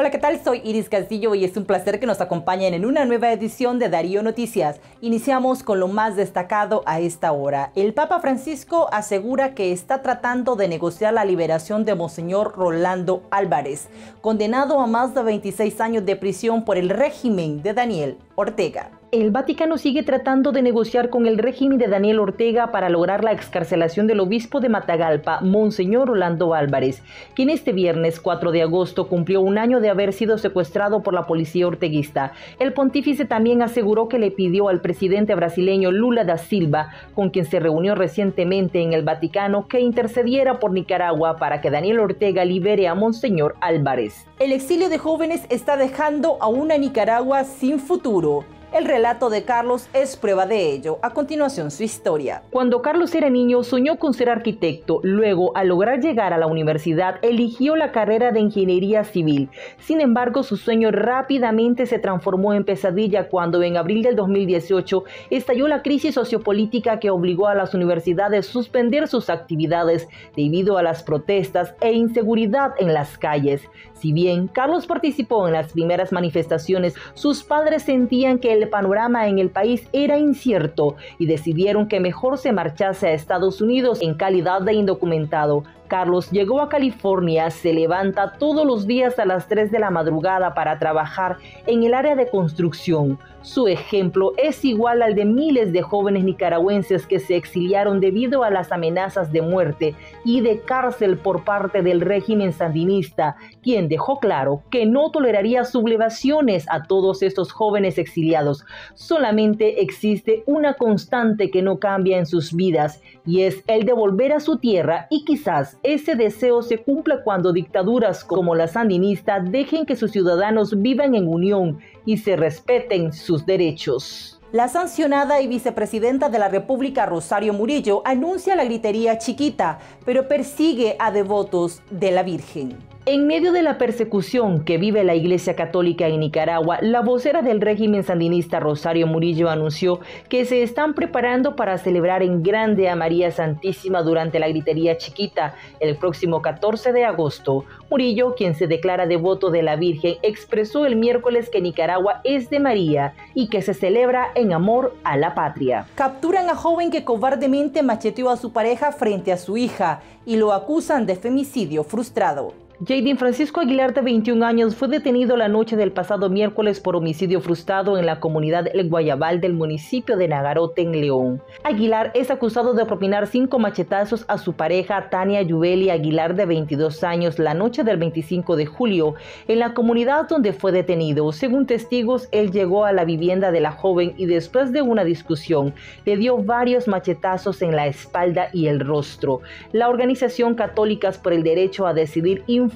Hola, ¿qué tal? Soy Iris Castillo y es un placer que nos acompañen en una nueva edición de Darío Noticias. Iniciamos con lo más destacado a esta hora. El Papa Francisco asegura que está tratando de negociar la liberación de Monseñor Rolando Álvarez, condenado a más de 26 años de prisión por el régimen de Daniel Ortega. El Vaticano sigue tratando de negociar con el régimen de Daniel Ortega para lograr la excarcelación del obispo de Matagalpa, Monseñor Orlando Álvarez, quien este viernes 4 de agosto cumplió un año de haber sido secuestrado por la policía orteguista. El pontífice también aseguró que le pidió al presidente brasileño Lula da Silva, con quien se reunió recientemente en el Vaticano, que intercediera por Nicaragua para que Daniel Ortega libere a Monseñor Álvarez. El exilio de jóvenes está dejando a una Nicaragua sin futuro. El relato de Carlos es prueba de ello. A continuación, su historia. Cuando Carlos era niño, soñó con ser arquitecto. Luego, al lograr llegar a la universidad, eligió la carrera de ingeniería civil. Sin embargo, su sueño rápidamente se transformó en pesadilla cuando en abril del 2018 estalló la crisis sociopolítica que obligó a las universidades a suspender sus actividades debido a las protestas e inseguridad en las calles. Si bien Carlos participó en las primeras manifestaciones, sus padres sentían que el panorama en el país era incierto y decidieron que mejor se marchase a Estados Unidos en calidad de indocumentado. Carlos llegó a California, se levanta todos los días a las 3 de la madrugada para trabajar en el área de construcción. Su ejemplo es igual al de miles de jóvenes nicaragüenses que se exiliaron debido a las amenazas de muerte y de cárcel por parte del régimen sandinista, quien dejó claro que no toleraría sublevaciones a todos estos jóvenes exiliados. Solamente existe una constante que no cambia en sus vidas y es el de volver a su tierra y quizás ese deseo se cumpla cuando dictaduras como la sandinista dejen que sus ciudadanos vivan en unión y se respeten sus derechos. La sancionada y vicepresidenta de la República, Rosario Murillo, anuncia la gritería chiquita, pero persigue a devotos de la Virgen. En medio de la persecución que vive la Iglesia Católica en Nicaragua, la vocera del régimen sandinista Rosario Murillo anunció que se están preparando para celebrar en grande a María Santísima durante la gritería chiquita el próximo 14 de agosto. Murillo, quien se declara devoto de la Virgen, expresó el miércoles que Nicaragua es de María y que se celebra en amor a la patria. Capturan a joven que cobardemente macheteó a su pareja frente a su hija y lo acusan de femicidio frustrado. Jaden Francisco Aguilar, de 21 años, fue detenido la noche del pasado miércoles por homicidio frustrado en la comunidad El Guayabal del municipio de Nagarote, en León. Aguilar es acusado de propinar cinco machetazos a su pareja Tania Yubeli Aguilar, de 22 años, la noche del 25 de julio, en la comunidad donde fue detenido. Según testigos, él llegó a la vivienda de la joven y después de una discusión, le dio varios machetazos en la espalda y el rostro. La organización Católicas por el Derecho a Decidir informó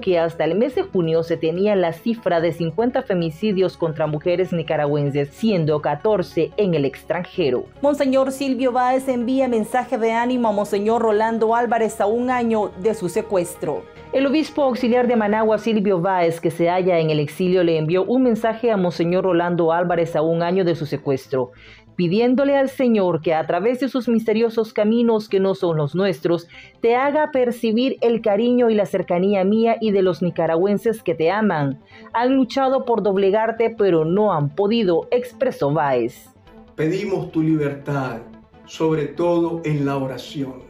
que hasta el mes de junio se tenía la cifra de 50 femicidios contra mujeres nicaragüenses, siendo 14 en el extranjero. Monseñor Silvio Báez envía mensaje de ánimo a Monseñor Rolando Álvarez a un año de su secuestro. El obispo auxiliar de Managua, Silvio Báez, que se halla en el exilio, le envió un mensaje a Monseñor Rolando Álvarez a un año de su secuestro pidiéndole al Señor que a través de sus misteriosos caminos que no son los nuestros, te haga percibir el cariño y la cercanía mía y de los nicaragüenses que te aman. Han luchado por doblegarte, pero no han podido, expresó Báez. Pedimos tu libertad, sobre todo en la oración.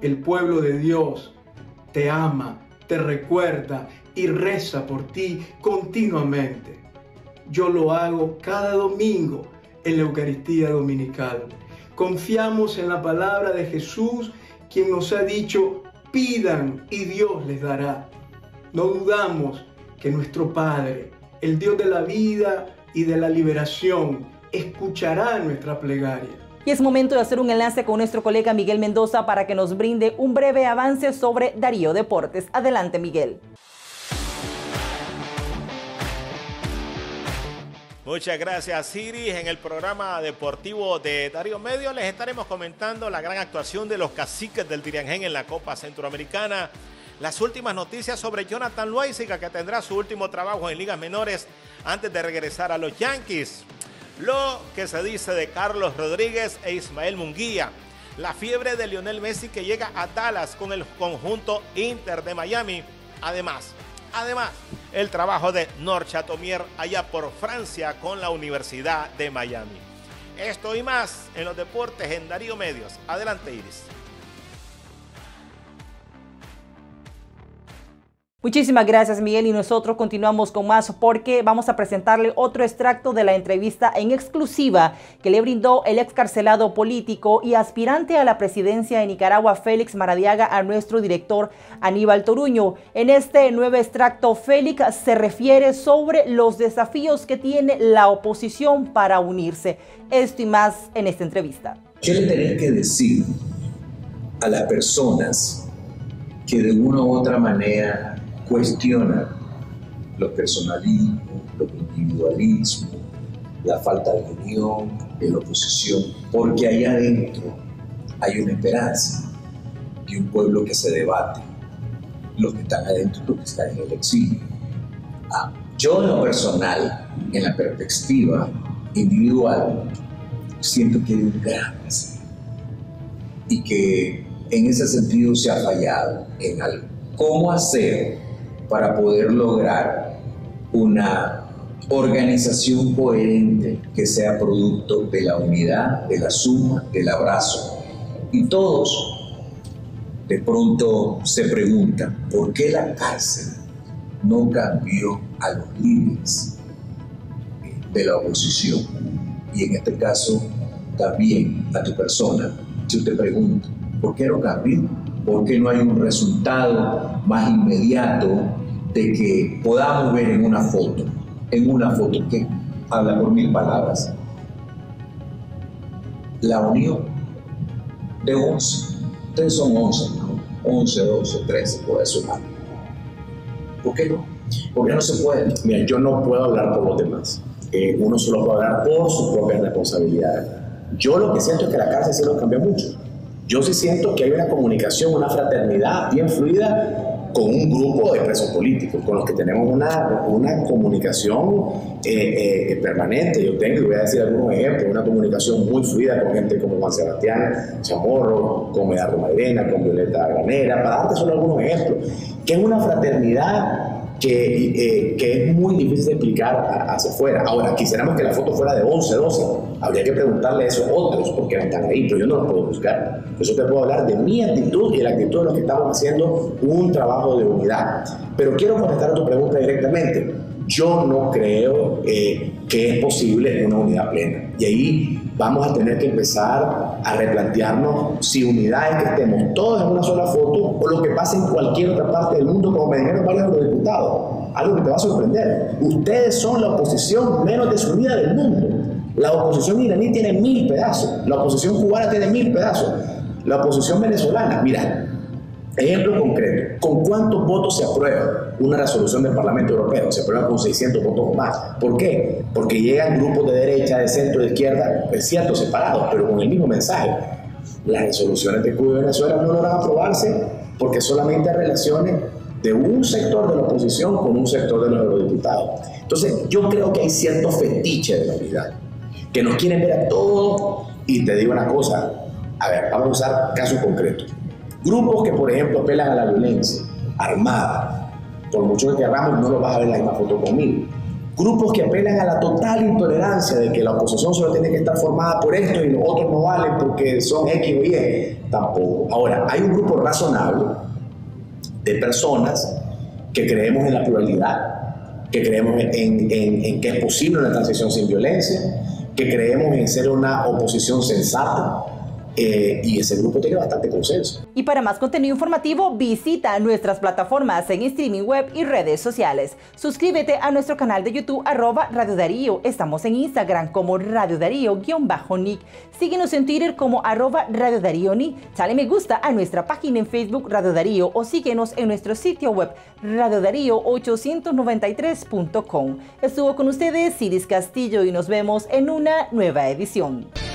El pueblo de Dios te ama, te recuerda y reza por ti continuamente. Yo lo hago cada domingo en la Eucaristía Dominical. Confiamos en la palabra de Jesús, quien nos ha dicho, pidan y Dios les dará. No dudamos que nuestro Padre, el Dios de la vida y de la liberación, escuchará nuestra plegaria. Y es momento de hacer un enlace con nuestro colega Miguel Mendoza para que nos brinde un breve avance sobre Darío Deportes. Adelante, Miguel. Muchas gracias, Siri. En el programa deportivo de Darío Medio les estaremos comentando la gran actuación de los caciques del Tiriangén en la Copa Centroamericana. Las últimas noticias sobre Jonathan Loaiziga, que tendrá su último trabajo en ligas menores antes de regresar a los Yankees. Lo que se dice de Carlos Rodríguez e Ismael Munguía. La fiebre de Lionel Messi que llega a Dallas con el conjunto Inter de Miami. Además, Además, el trabajo de Nor Chatomier allá por Francia con la Universidad de Miami. Esto y más en los deportes en Darío Medios. Adelante, Iris. Muchísimas gracias Miguel y nosotros continuamos con más porque vamos a presentarle otro extracto de la entrevista en exclusiva que le brindó el excarcelado político y aspirante a la presidencia de Nicaragua Félix Maradiaga a nuestro director Aníbal Toruño. En este nuevo extracto Félix se refiere sobre los desafíos que tiene la oposición para unirse. Esto y más en esta entrevista. ¿Qué le que decir a las personas que de una u otra manera cuestiona los personalismos, los individualismos, la falta de unión, de la oposición, porque allá adentro hay una esperanza de un pueblo que se debate, los que están adentro los que están en el exilio. Ah, yo en lo personal, en la perspectiva individual, siento que hay un gran y que en ese sentido se ha fallado en algo. ¿Cómo hacer para poder lograr una organización coherente que sea producto de la unidad, de la suma, del abrazo. Y todos de pronto se preguntan, ¿por qué la cárcel no cambió a los líderes de la oposición? Y en este caso, también a tu persona. Yo te pregunto, ¿por qué no cambió? ¿Por qué no hay un resultado más inmediato de que podamos ver en una foto, en una foto que habla por mil palabras, la unión de 11. Ustedes son 11, ¿no? 11, 12, 13, puede sumar. ¿Por qué no? ¿Por qué no se puede? Mira, yo no puedo hablar por los demás. Eh, uno solo puede hablar por sus propias responsabilidades. Yo lo que siento es que la cárcel sí nos cambió mucho. Yo sí siento que hay una comunicación, una fraternidad bien fluida con un grupo de presos políticos, con los que tenemos una, una comunicación eh, eh, permanente. Yo tengo, voy a decir algunos ejemplos, una comunicación muy fluida con gente como Juan Sebastián Chamorro, con Medardo Mairena, con Violeta Granera, para darte solo algunos ejemplos, que es una fraternidad que, eh, que, es muy difícil de explicar hacia afuera. Ahora, quisiéramos que la foto fuera de 11, 12. Habría que preguntarle a esos otros porque están ahí, pero yo no los puedo buscar. Yo te puedo hablar de mi actitud y la actitud de los que estamos haciendo un trabajo de unidad. Pero quiero contestar a tu pregunta directamente. Yo no creo eh, que es posible una unidad plena. Y ahí vamos a tener que empezar a replantearnos si unidad es que estemos todos en una sola foto o lo que pasa en cualquier otra parte del mundo, como me dijeron varios los diputados. Algo que te va a sorprender. Ustedes son la oposición menos desunida del mundo. La oposición iraní tiene mil pedazos, la oposición cubana tiene mil pedazos, la oposición venezolana, mira, Ejemplo concreto, ¿con cuántos votos se aprueba una resolución del Parlamento Europeo? Se aprueba con 600 votos más. ¿Por qué? Porque llegan grupos de derecha, de centro, de izquierda, es cierto, separados, pero con el mismo mensaje. Las resoluciones de Cuba y Venezuela no logran aprobarse porque solamente hay relaciones de un sector de la oposición con un sector de los eurodiputados. Entonces, yo creo que hay cierto fetiche de la unidad, que nos quieren ver a todos, y te digo una cosa, a ver, vamos a usar casos concretos. Grupos que, por ejemplo, apelan a la violencia armada. Por mucho que queramos, no lo vas a ver en la misma foto conmigo. Grupos que apelan a la total intolerancia de que la oposición solo tiene que estar formada por esto y los otros no valen porque son X o Y. Tampoco. Ahora, hay un grupo razonable de personas que creemos en la pluralidad, que creemos en, en que es posible una transición sin violencia, que creemos en ser una oposición sensata, eh, y ese grupo tiene bastante consenso. Y para más contenido informativo, visita nuestras plataformas en streaming web y redes sociales. Suscríbete a nuestro canal de YouTube arroba Radio Darío. Estamos en Instagram como Radio Darío-Nick. Síguenos en Twitter como arroba Radio Darío Nick. Dale me gusta a nuestra página en Facebook Radio Darío o síguenos en nuestro sitio web radiodarío893.com. Estuvo con ustedes Ciris Castillo y nos vemos en una nueva edición.